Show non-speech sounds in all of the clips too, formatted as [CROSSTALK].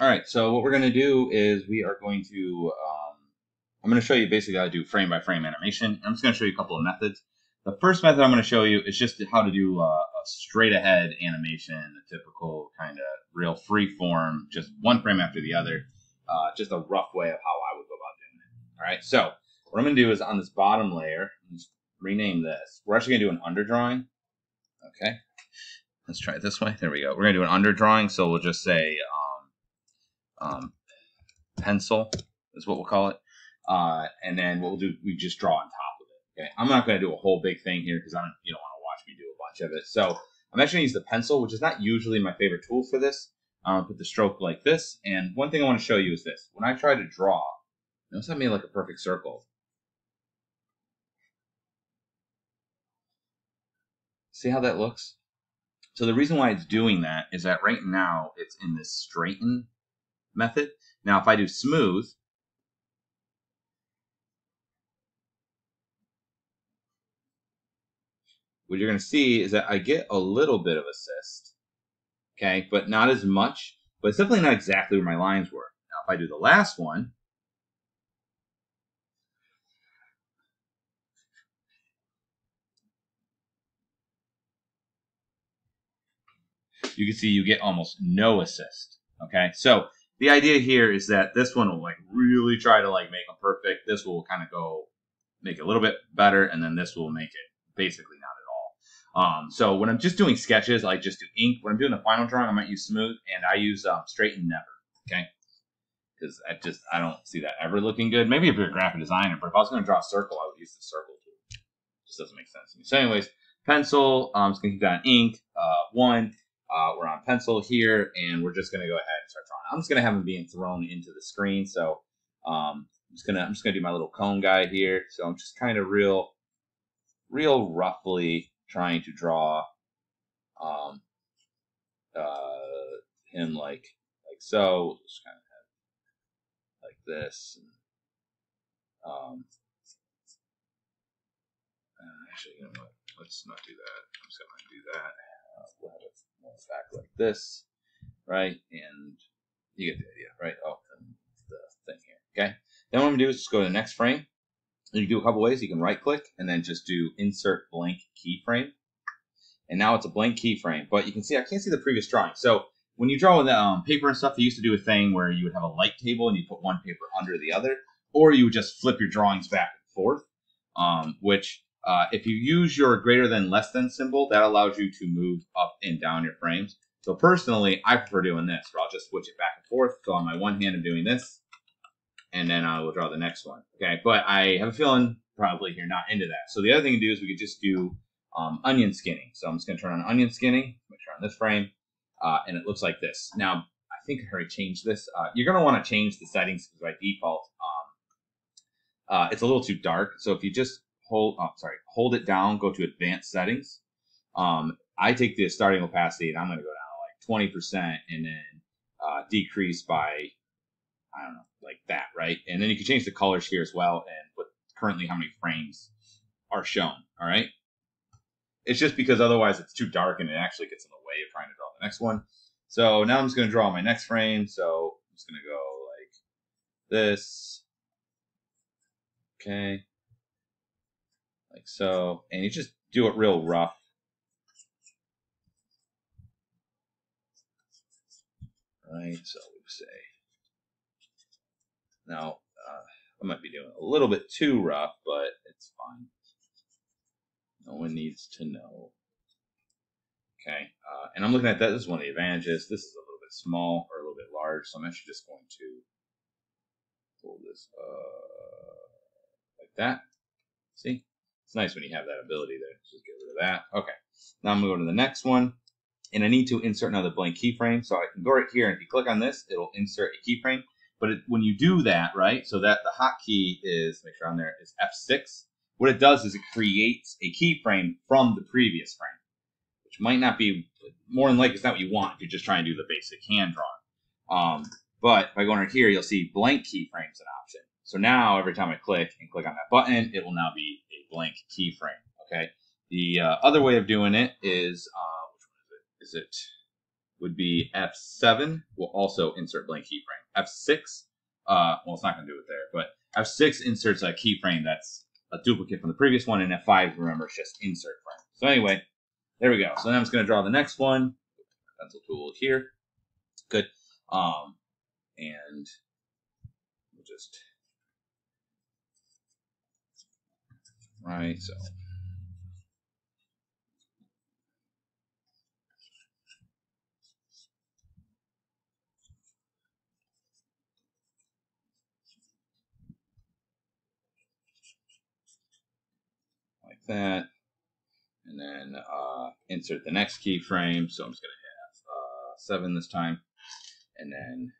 All right, so what we're going to do is we are going to, um, I'm going to show you basically how to do frame by frame animation. I'm just going to show you a couple of methods. The first method I'm going to show you is just how to do a, a straight ahead animation, a typical kind of real free form, just one frame after the other, uh, just a rough way of how I would go about doing it. All right, so what I'm going to do is on this bottom layer, rename this. We're actually going to do an underdrawing. Okay, let's try it this way. There we go. We're going to do an underdrawing, so we'll just say um, um, pencil is what we'll call it. Uh, and then what we'll do, we just draw on top of it. Okay, I'm not going to do a whole big thing here because I don't, you don't want to watch me do a bunch of it. So I'm actually going to use the pencil, which is not usually my favorite tool for this. I'll put the stroke like this. And one thing I want to show you is this. When I try to draw, notice I made like a perfect circle. See how that looks? So the reason why it's doing that is that right now it's in this straighten method. Now if I do smooth, what you're going to see is that I get a little bit of assist, okay, but not as much, but it's definitely not exactly where my lines were. Now if I do the last one, you can see you get almost no assist. Okay, so the idea here is that this one will like really try to like make them perfect. This will kind of go make it a little bit better, and then this will make it basically not at all. Um, so when I'm just doing sketches, I just do ink. When I'm doing the final drawing, I might use smooth, and I use um, straighten never. Okay, because I just I don't see that ever looking good. Maybe if you're a graphic designer, but if I was going to draw a circle, I would use the circle tool. Just doesn't make sense to me. So, anyways, pencil. I'm just going to keep that on ink. Uh, one. Uh, we're on pencil here, and we're just going to go ahead and start drawing. I'm just going to have them being thrown into the screen. So um, I'm just gonna I'm just gonna do my little cone guy here. So I'm just kind of real, real roughly trying to draw um, uh, him like like so. Just kind of like this. Um, uh, actually, you know what? Let's not do that. I'm just gonna do that. Uh, we'll have it back like this, right? And you get the idea, right? Oh, the thing here, okay? Then what I'm gonna do is just go to the next frame. You can do a couple ways. You can right click and then just do insert blank keyframe. And now it's a blank keyframe, but you can see, I can't see the previous drawing. So when you draw with um, paper and stuff, they used to do a thing where you would have a light table and you put one paper under the other, or you would just flip your drawings back and forth, um, which uh, if you use your greater than less than symbol, that allows you to move up and down your frames. So personally, I prefer doing this, where I'll just switch it back and forth. So on my one hand, I'm doing this, and then I will draw the next one. Okay, but I have a feeling probably you're not into that. So the other thing to do is we could just do um, onion skinning. So I'm just going to turn on onion skinning, make sure on this frame, uh, and it looks like this. Now, I think I already changed this. Uh, you're going to want to change the settings because by default, um, uh, it's a little too dark. So if you just hold, oh, sorry, hold it down, go to advanced settings. Um, I take the starting opacity and I'm going to go down like 20% and then uh, decrease by I don't know, like that, right? And then you can change the colors here as well and put currently how many frames are shown, all right? It's just because otherwise it's too dark and it actually gets in the way of trying to draw the next one. So now I'm just going to draw my next frame. So I'm just going to go like this. Okay. Like so. And you just do it real rough. Right, so we say now, uh, I might be doing a little bit too rough, but it's fine. No one needs to know. Okay, uh, and I'm looking at that. This is one of the advantages. This is a little bit small or a little bit large, so I'm actually just going to pull this uh, like that. See, it's nice when you have that ability there. Just get rid of that. Okay, now I'm going to go to the next one, and I need to insert another blank keyframe. So I can go right here, and if you click on this, it'll insert a keyframe. But it, when you do that, right, so that the hotkey is, make sure on there, is F6. What it does is it creates a keyframe from the previous frame, which might not be, more than likely, it's not what you want if you're just trying to do the basic hand drawing. Um, but by going right here, you'll see blank keyframes an option. So now every time I click and click on that button, it will now be a blank keyframe. Okay. The uh, other way of doing it is, uh, which one is it? Is it would be F7 will also insert blank keyframe. F6, uh, well, it's not going to do it there, but F6 inserts a keyframe that's a duplicate from the previous one, and F5, remember, it's just insert frame. So anyway, there we go. So then I'm just going to draw the next one. Pencil tool here. Good. Um, and we'll just, right, so like that. And then uh, insert the next keyframe. So I'm just going to have uh, 7 this time. And then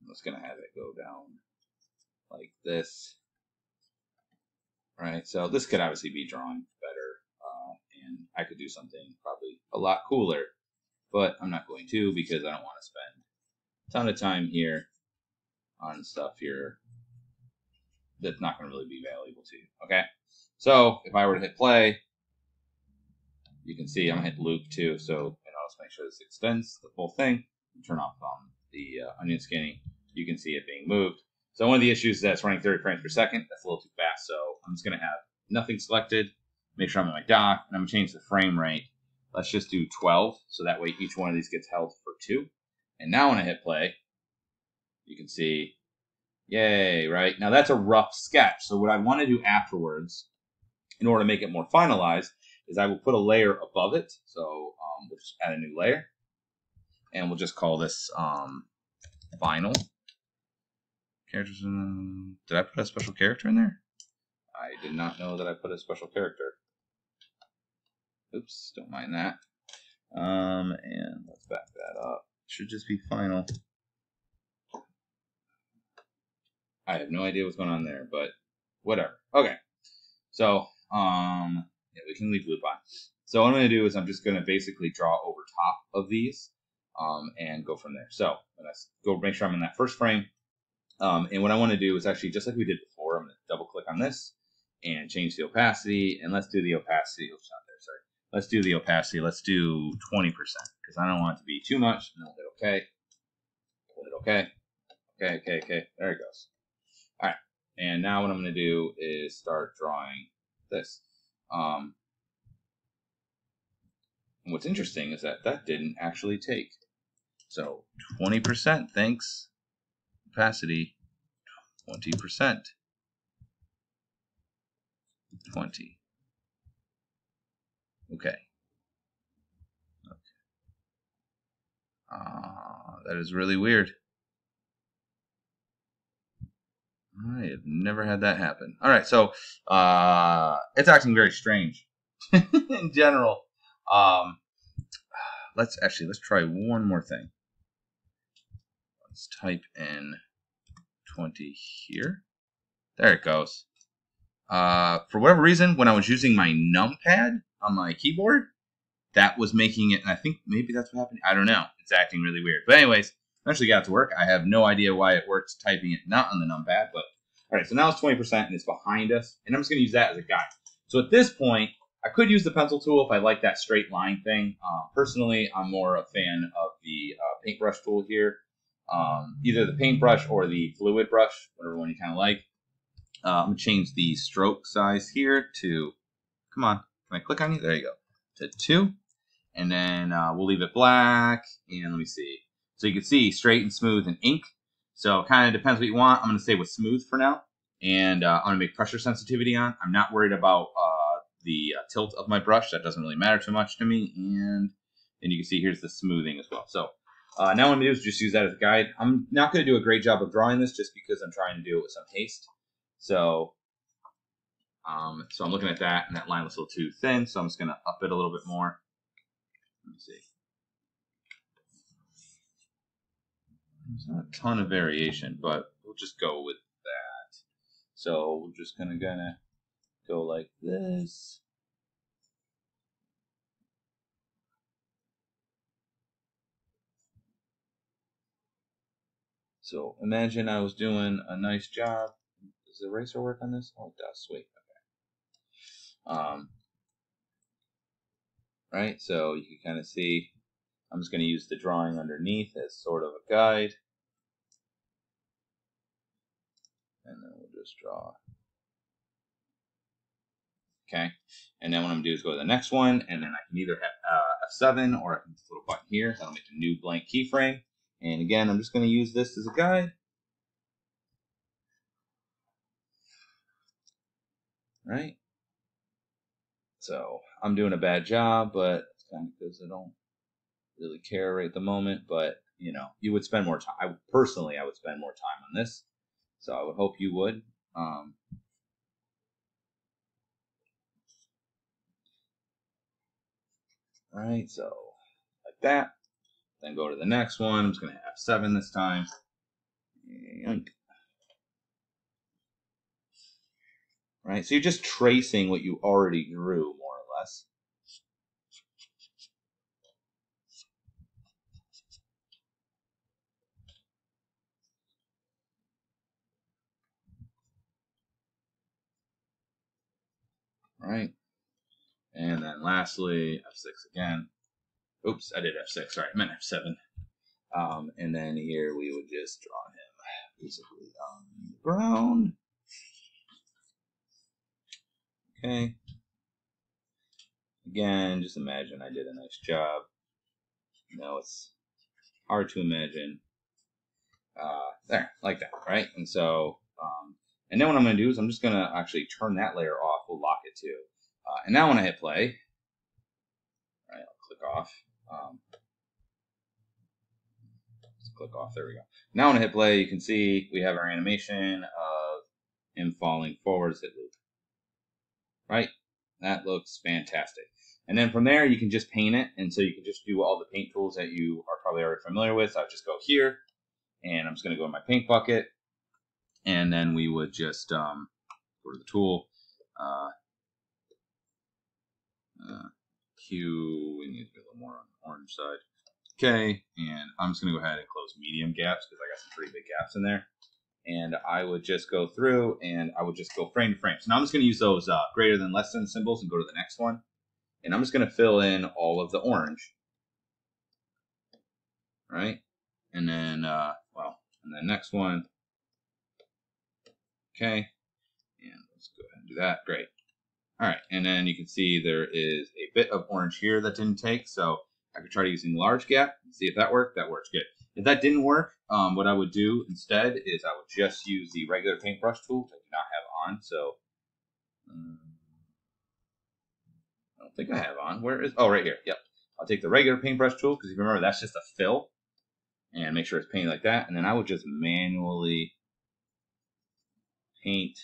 I'm just going to have it go down like this. Right, so this could obviously be drawn better, uh, and I could do something probably a lot cooler, but I'm not going to because I don't want to spend a ton of time here on stuff here that's not going to really be valuable to you. Okay. So if I were to hit play, you can see I'm hit loop too. So and I'll just make sure this extends the full thing. Turn off um, the uh, onion skinning. You can see it being moved. So one of the issues is that it's running 30 frames per second. That's a little too fast. So I'm just gonna have nothing selected. Make sure I'm in my dock, and I'm gonna change the frame rate. Let's just do 12, so that way each one of these gets held for two. And now when I hit play, you can see, yay, right? Now that's a rough sketch. So what I want to do afterwards in order to make it more finalized, is I will put a layer above it. So um, we'll just add a new layer. And we'll just call this um, final. Characters in, did I put a special character in there? I did not know that I put a special character. Oops, don't mind that. Um, and let's back that up. Should just be final. I have no idea what's going on there, but whatever. Okay. So um, yeah, we can leave loop on. So what I'm going to do is I'm just going to basically draw over top of these um, and go from there. So let's go make sure I'm in that first frame. Um, and what I want to do is actually, just like we did before, I'm going to double click on this and change the opacity. And let's do the opacity. Oops, not there, sorry. Let's do the opacity. Let's do 20% because I don't want it to be too much. And we'll hit OK. We'll hit OK. Okay, okay, okay. There it goes. All right. And now what I'm going to do is start drawing this. Um, what's interesting is that that didn't actually take. So 20%, thanks. Opacity, 20%. 20. Okay. Okay. Uh, that is really weird. I have never had that happen. All right, so uh, it's acting very strange [LAUGHS] in general. Um, let's actually let's try one more thing. Let's type in 20 here. There it goes. Uh, for whatever reason, when I was using my numpad on my keyboard, that was making it, and I think maybe that's what happened. I don't know. It's acting really weird. But anyways, eventually got it to work. I have no idea why it works typing it not on the numpad, but all right, so now it's 20% and it's behind us, and I'm just going to use that as a guide. So at this point, I could use the pencil tool if I like that straight line thing. Uh, personally, I'm more a fan of the uh, paintbrush tool here. Um, either the paintbrush or the fluid brush, whatever one you kind of like. Uh, I'm going to change the stroke size here to, come on, can I click on you? There you go, to 2. And then uh, we'll leave it black, and let me see. So you can see straight and smooth and ink. So it kind of depends what you want. I'm going to stay with smooth for now. And uh, I'm going to make pressure sensitivity on. I'm not worried about uh, the uh, tilt of my brush. That doesn't really matter too much to me. And then you can see here's the smoothing as well. So uh, now what I'm going to do is just use that as a guide. I'm not going to do a great job of drawing this just because I'm trying to do it with some haste. So um, so I'm looking at that, and that line was a little too thin, so I'm just going to up it a little bit more. Let me see. There's not a ton of variation, but we'll just go with that. So we're just gonna gonna go like this. So imagine I was doing a nice job. Does the eraser work on this? Oh, it does. Sweet. Okay. Um, right. So you can kind of see I'm just going to use the drawing underneath as sort of a guide. And then we'll just draw. Okay. And then what I'm going to do is go to the next one, and then I can either have uh, F7 or I can just little button here. That'll make a new blank keyframe. And again, I'm just going to use this as a guide. Right? So I'm doing a bad job, but it's kind of because I don't really care right at the moment. But you know, you would spend more time. I personally, I would spend more time on this. So I would hope you would. Um, right, so like that. Then go to the next one. I'm just going to have seven this time. Right, so you're just tracing what you already drew, more or less. Right, and then lastly, F6 again. Oops, I did F6. Sorry, I meant F7. Um, and then here we would just draw him basically on the ground. Okay. Again, just imagine I did a nice job. Know, it's hard to imagine. Uh, there, like that, right? And so, um, and then what I'm going to do is I'm just going to actually turn that layer off. We'll lock it too. Uh, and now when I hit play, right, I'll click off. Um, let's click off. There we go. Now when I hit play, you can see we have our animation of him falling forwards. Hit loop. Right? That looks fantastic. And then from there, you can just paint it. And so you can just do all the paint tools that you are probably already familiar with. So I just go here, and I'm just going to go in my paint bucket. And then we would just um, go to the tool. Uh, uh, hue, we need to get a little more on the orange side. Okay, and I'm just going to go ahead and close medium gaps because I got some pretty big gaps in there. And I would just go through and I would just go frame to frame. So now I'm just going to use those uh, greater than less than symbols and go to the next one. And I'm just going to fill in all of the orange. Right? And then, uh, well, and then next one. Okay. And let's go ahead and do that. Great. All right, and then you can see there is a bit of orange here that didn't take, so I could try using large gap see if that worked. That works good. If that didn't work, um, what I would do instead is I would just use the regular paintbrush tool that I do not have on. So um, I don't think I have on. Where is? Oh, right here. Yep. I'll take the regular paintbrush tool because you remember that's just a fill, and make sure it's painted like that. And then I would just manually paint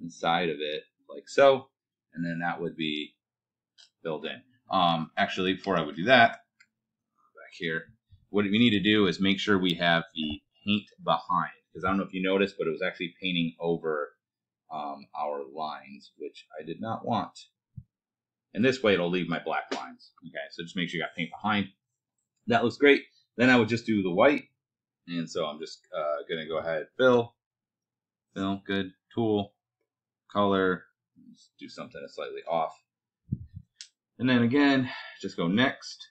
inside of it like so, and then that would be filled in. Um, actually, before I would do that, back here, what we need to do is make sure we have the paint behind, because I don't know if you noticed, but it was actually painting over um, our lines, which I did not want. And this way it'll leave my black lines. Okay, so just make sure you got paint behind. That looks great. Then I would just do the white. And so I'm just uh, going to go ahead, fill, fill, good, tool, color, do something slightly off. And then again, just go next.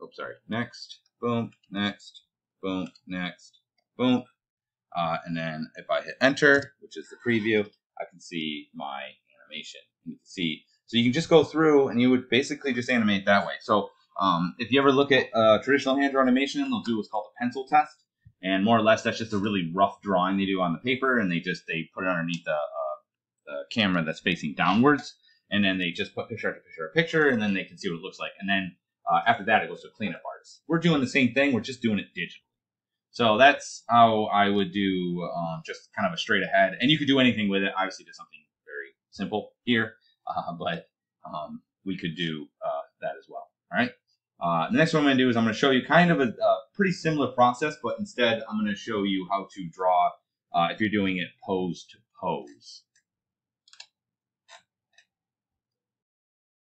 Oh, sorry, next, boom, next, boom, next, boom. Uh, and then if I hit enter, which is the preview, I can see my animation. You can see, so you can just go through and you would basically just animate that way. So um, if you ever look at uh, traditional hand draw animation, they'll do what's called a pencil test. And more or less, that's just a really rough drawing they do on the paper, and they just they put it underneath a, the camera that's facing downwards, and then they just put picture after picture after picture, and then they can see what it looks like. And then uh, after that, it goes to cleanup artists. We're doing the same thing. We're just doing it digitally. So that's how I would do um, just kind of a straight ahead. And you could do anything with it. Obviously, just something very simple here, [LAUGHS] uh, but um, we could do uh, that as well. All right. Uh, the next one I'm going to do is I'm going to show you kind of a, a, pretty similar process, but instead I'm going to show you how to draw uh, if you're doing it pose to pose.